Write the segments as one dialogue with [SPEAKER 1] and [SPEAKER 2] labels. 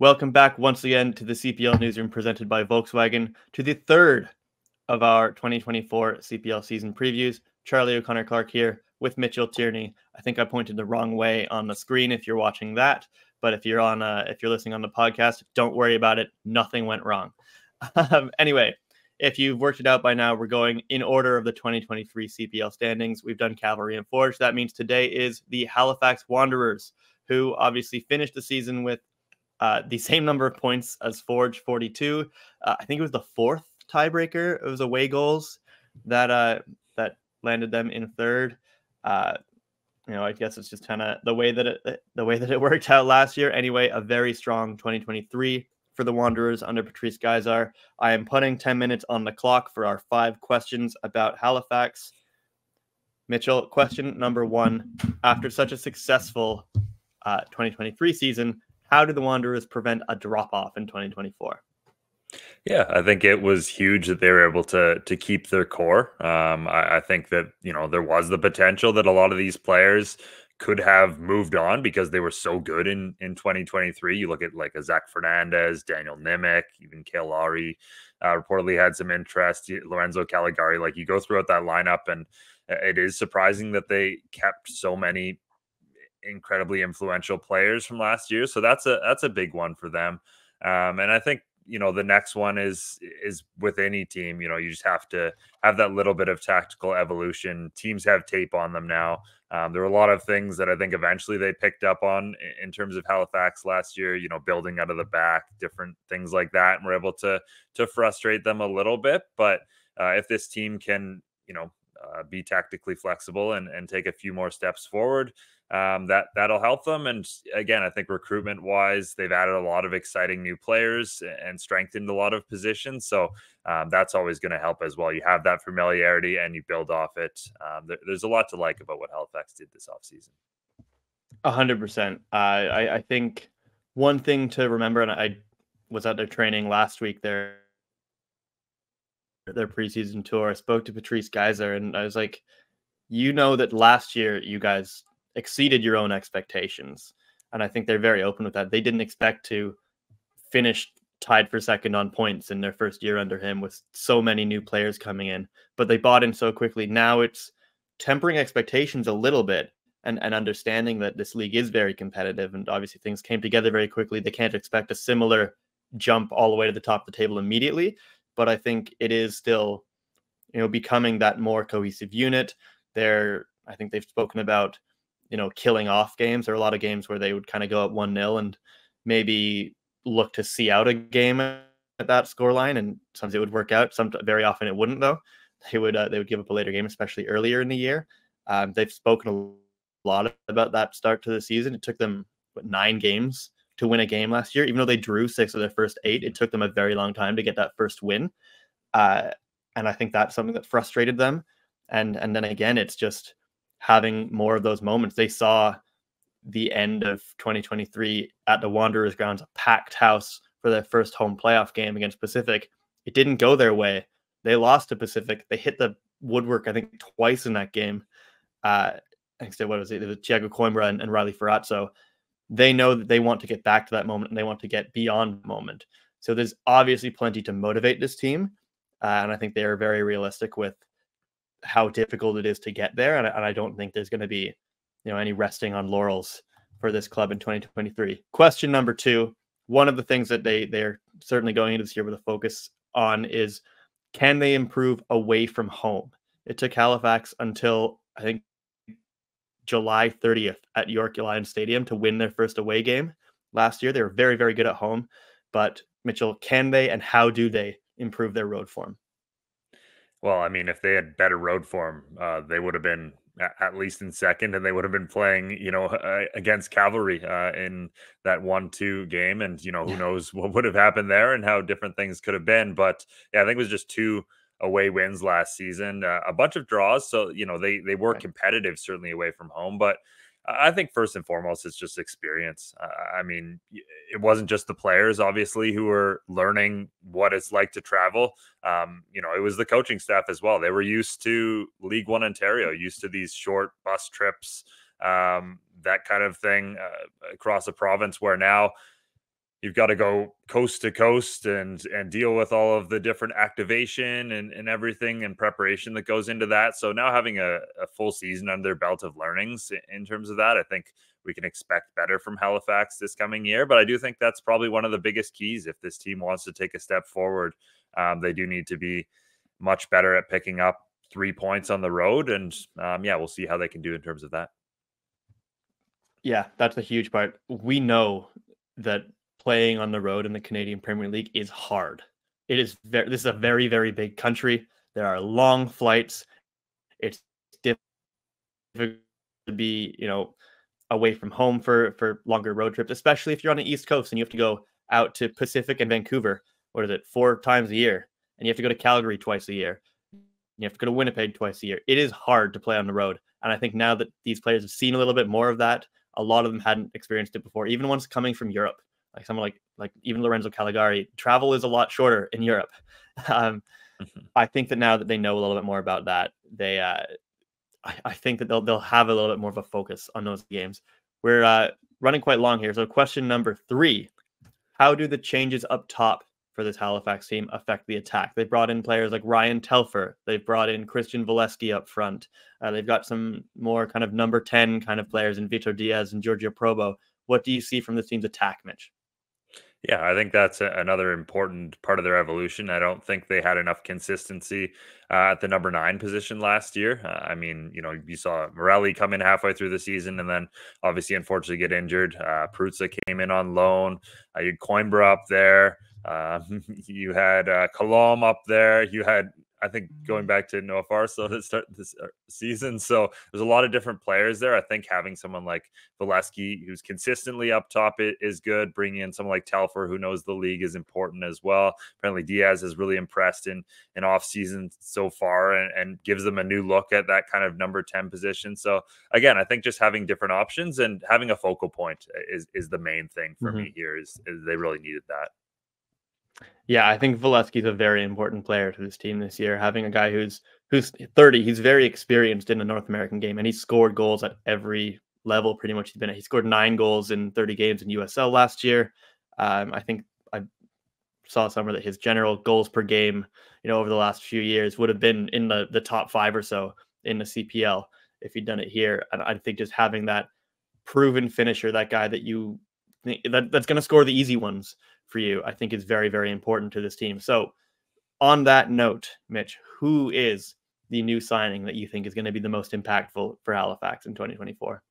[SPEAKER 1] Welcome back once again to the CPL newsroom presented by Volkswagen to the third of our 2024 CPL season previews. Charlie O'Connor Clarke here with Mitchell Tierney. I think I pointed the wrong way on the screen if you're watching that, but if you're on uh, if you're listening on the podcast, don't worry about it. Nothing went wrong. Um, anyway, if you've worked it out by now, we're going in order of the 2023 CPL standings. We've done Cavalry and Forge. That means today is the Halifax Wanderers, who obviously finished the season with uh, the same number of points as Forge, 42. Uh, I think it was the fourth tiebreaker. It was away goals that uh, that landed them in third. Uh, you know, I guess it's just kind of the way that it the way that it worked out last year. Anyway, a very strong 2023 for the Wanderers under Patrice Gheisar. I am putting 10 minutes on the clock for our five questions about Halifax. Mitchell, question number one: After such a successful uh, 2023 season, how do the Wanderers prevent a drop off in 2024?
[SPEAKER 2] Yeah, I think it was huge that they were able to to keep their core. Um, I, I, think that you know there was the potential that a lot of these players could have moved on because they were so good in in 2023. You look at like a Zach Fernandez, Daniel Nimick, even Cale Loughrey uh, reportedly had some interest. Lorenzo Callegari, like you go throughout that lineup, and uh, it is surprising that they kept so many incredibly influential players from last year. So that's a that's a big one for them. Um, and I think you know the next one is is with any team. You know, you just have to have that little bit of tactical evolution. Teams have tape on them now. Um, there were a lot of things that I think eventually they picked up on in terms of Halifax last year. You know, building out of the back, different things like that, and we're able to to frustrate them a little bit. But uh, if this team can, you know, uh, be tactically flexible and and take a few more steps forward, um, that that'll help them. And again, I think recruitment wise, they've added a lot of exciting new players and strengthened a lot of positions. So um, that's always going to help as well. You have that familiarity and you build off it. Um, there, there's a lot to like about what Halifax did this offseason.
[SPEAKER 1] A hundred percent. I I think one thing to remember, and I was at their training last week. Their their preseason tour. I spoke to Patrice Gheisar, and I was like, you know that last year you guys exceeded your own expectations. And I think they're very open with that. They didn't expect to finish tied for second on points in their first year under him with so many new players coming in, but they bought in so quickly. Now it's tempering expectations a little bit and, and understanding that this league is very competitive and obviously things came together very quickly. They can't expect a similar jump all the way to the top of the table immediately, but I think it is still, you know, becoming that more cohesive unit. They're, I think they've spoken about you know, killing off games. There are a lot of games where they would kind of go up one 0 and maybe look to see out a game at that score line, and sometimes it would work out. Some very often it wouldn't though. They would uh, they would give up a later game, especially earlier in the year. Um, they've spoken a lot about that start to the season. It took them what, nine games to win a game last year, even though they drew six of their first eight. It took them a very long time to get that first win, uh, and I think that's something that frustrated them. And and then again, it's just having more of those moments. They saw the end of 2023 at the Wanderers grounds, a packed house for their first home playoff game against Pacific. It didn't go their way. They lost to Pacific. They hit the woodwork, I think, twice in that game. Uh, thanks to what was it? Was Thiago Coimbra and, and Riley Ferrazzo. They know that they want to get back to that moment and they want to get beyond moment. So there's obviously plenty to motivate this team. Uh, and I think they are very realistic with how difficult it is to get there, and, and I don't think there's going to be, you know, any resting on laurels for this club in 2023. Question number two: One of the things that they they're certainly going into this year with a focus on is can they improve away from home? It took Halifax until I think July 30th at York Lions Stadium to win their first away game last year. They were very, very good at home. But Mitchell, can they and how do they improve their road form?
[SPEAKER 2] Well, I mean, if they had better road form, uh, they would have been at least in second, and they would have been playing, you know, uh, against Cavalry uh, in that one-two game, and you know, who knows what would have happened there and how different things could have been. But yeah, I think it was just two away wins last season, uh, a bunch of draws, so you know they they were competitive certainly away from home, but I think first and foremost, it's just experience. I mean, it wasn't just the players, obviously, who were learning what it's like to travel. Um, you know, it was the coaching staff as well. They were used to League One Ontario, used to these short bus trips, um, that kind of thing uh, across the province. Where now you've got to go coast to coast and and deal with all of the different activation and, and everything and preparation that goes into that. So now having a, a full season under belt of learnings in terms of that, I think we can expect better from Halifax this coming year. But I do think that's probably one of the biggest keys if this team wants to take a step forward. Um, they do need to be much better at picking up three points on the road. And um, yeah, we'll see how they can do in terms of that.
[SPEAKER 1] Yeah, that's a huge part. We know that playing on the road in the Canadian Premier League is hard. It is very this is a very very big country. There are long flights. It's difficult to be, you know, away from home for for longer road trips, especially if you're on the East Coast and you have to go out to Pacific and Vancouver. What is it? Four times a year, and you have to go to Calgary twice a year. You have to go to Winnipeg twice a year. It is hard to play on the road, and I think now that these players have seen a little bit more of that, a lot of them hadn't experienced it before. Even ones coming from Europe, like someone like like even Lorenzo Callegari, travel is a lot shorter in Europe. Um, mm-hmm. I think that now that they know a little bit more about that, they uh, I, I, think that they'll they'll have a little bit more of a focus on those games. We're uh, running quite long here, so question number three: How do the changes up top for this Halifax team affect the attack? They brought in players like Ryan Telfer. They've brought in Christian Volesky up front. Uh, they've got some more kind of number ten kind of players in Vitor Dias and Giorgio Probo. What do you see from this team's attack, Mitch?
[SPEAKER 2] Yeah, I think that's a, another important part of their evolution. I don't think they had enough consistency uh, at the number nine position last year. Uh, I mean, you know, you saw Morelli come in halfway through the season and then obviously, unfortunately, get injured. Uh, came in on loan. Uh, you had Coimbra up there. Um, you had uh, up there. You had I think going back to Noah Farso to start this uh, season. So there's a lot of different players there. I think having someone like Volesky, who's consistently up top, is good. Bringing in someone like Telfer, who knows the league, is important as well. Apparently, Dias has really impressed in in off season so far, and, and gives them a new look at that kind of number ten position. So again, I think just having different options and having a focal point is is the main thing for mm-hmm. me here. Is, is they really needed that.
[SPEAKER 1] Yeah, I think Volesky's a very important player to this team this year. Having a guy who's who's 30, he's very experienced in the North American game, and he's scored goals at every level. Pretty much, he's been. at. He scored nine goals in 30 games in USL last year. Um, I think I saw somewhere that his general goals per game, you know, over the last few years would have been in the the top five or so in the CPL if he'd done it here. And I think just having that proven finisher, that guy that you that, that's going to score the easy ones for you, I think is very, very important to this team. So, on that note, Mitch, who is the new signing that you think is going to be the most impactful for Halifax in 2024?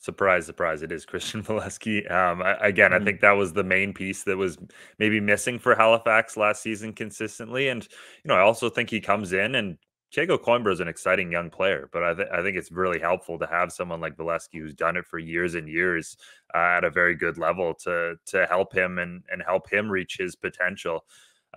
[SPEAKER 2] Surprise, surprise! It is Christian Volesky. Um, again, mm-hmm. I think that was the main piece that was maybe missing for Halifax last season consistently, and you know, I also think he comes in and Thiago Coimbra is an exciting young player, but I, th- I think it's really helpful to have someone like Volesky who's done it for years and years uh, at a very good level to to help him and and help him reach his potential.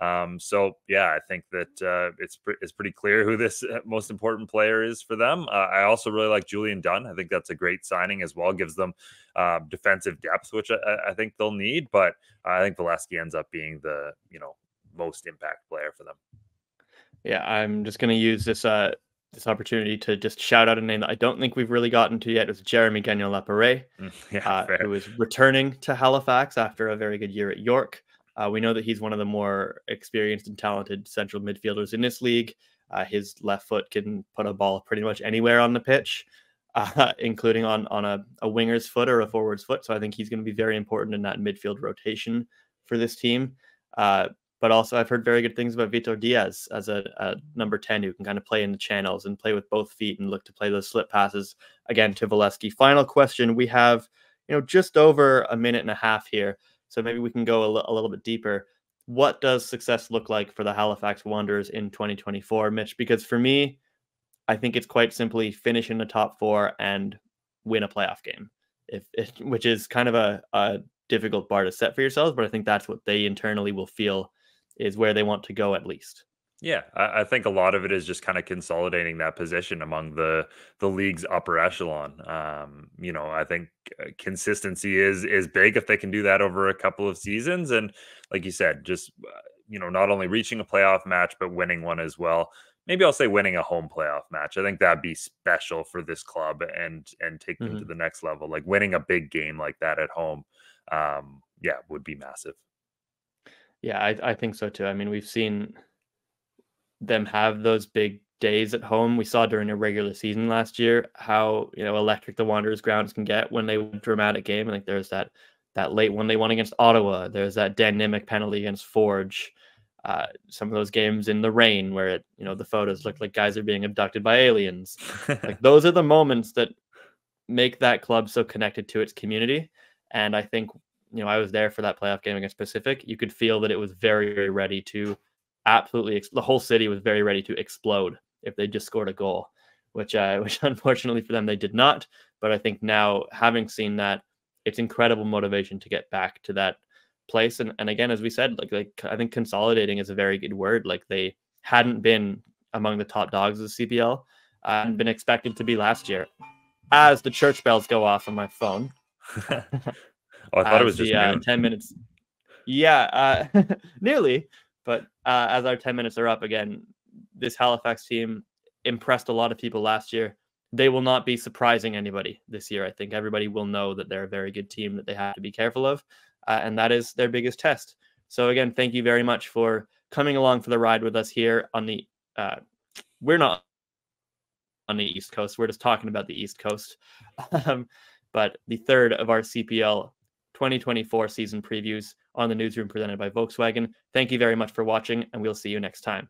[SPEAKER 2] Um, so yeah, I think that uh, it's pre- it's pretty clear who this uh, most important player is for them. Uh, I also really like Julian Dunn. I think that's a great signing as well. Gives them uh, defensive depth, which I, I, think they'll need. But I think Volesky ends up being the you know most impact player for them.
[SPEAKER 1] Yeah, I'm just going to use this uh this opportunity to just shout out a name that I don't think we've really gotten to yet. It's Jeremy Gagnon Lapare, mm, yeah, uh, who is returning to Halifax after a very good year at York. Uh, we know that he's one of the more experienced and talented central midfielders in this league. Uh, his left foot can put a ball pretty much anywhere on the pitch, uh, including on on a, a winger's foot or a forward's foot. So I think he's going to be very important in that midfield rotation for this team. Uh, but also, I've heard very good things about Vitor Dias as a, a, number 10 who can kind of play in the channels and play with both feet and look to play those slip passes again to Volesky. Final question. We have, you know, just over a minute and a half here. So maybe we can go a little bit deeper. What does success look like for the Halifax Wanderers in 2024, Mitch? Because for me, I think it's quite simply finish in the top four and win a playoff game, if, if which is kind of a, a difficult bar to set for yourselves. But I think that's what they internally will feel is where they want to go at least.
[SPEAKER 2] Yeah, I, I think a lot of it is just kind of consolidating that position among the the league's upper echelon. Um, you know, I think uh, consistency is is big if they can do that over a couple of seasons, and like you said, just uh, you know, not only reaching a playoff match but winning one as well. Maybe I'll say winning a home playoff match. I think that'd be special for this club and and take them mm-hmm. to the next level. Like winning a big game like that at home. Um, yeah, would be massive.
[SPEAKER 1] Yeah, I, I think so too. I mean, we've seen them have those big days at home. We saw during a regular season last year how you know electric the Wanderers grounds can get when they win a dramatic game. Like there's that that late one they won against Ottawa. There's that dynamic penalty against Forge. Uh, some of those games in the rain where it, you know the photos look like guys are being abducted by aliens. like those are the moments that make that club so connected to its community. And I think you know I was there for that playoff game against Pacific. You could feel that it was very, very ready to absolutely ex- the whole city was very ready to explode if they just scored a goal, which uh, which unfortunately for them they did not. But I think now having seen that, it's incredible motivation to get back to that place. And and again, as we said, like like I think consolidating is a very good word. Like they hadn't been among the top dogs of the CPL uh, and been expected to be last year. As the church bells go off on my phone.
[SPEAKER 2] oh, I thought it was just
[SPEAKER 1] the, uh, ten minutes. Yeah, uh, nearly. But uh, as our ten minutes are up again, this Halifax team impressed a lot of people last year. They will not be surprising anybody this year. I think everybody will know that they're a very good team that they have to be careful of, uh, and that is their biggest test. So again, thank you very much for coming along for the ride with us here on the. Uh, we're not on the East Coast. We're just talking about the East Coast. Um, but the third of our CPL 2024 season previews on the newsroom presented by Volkswagen. Thank you very much for watching, and we'll see you next time.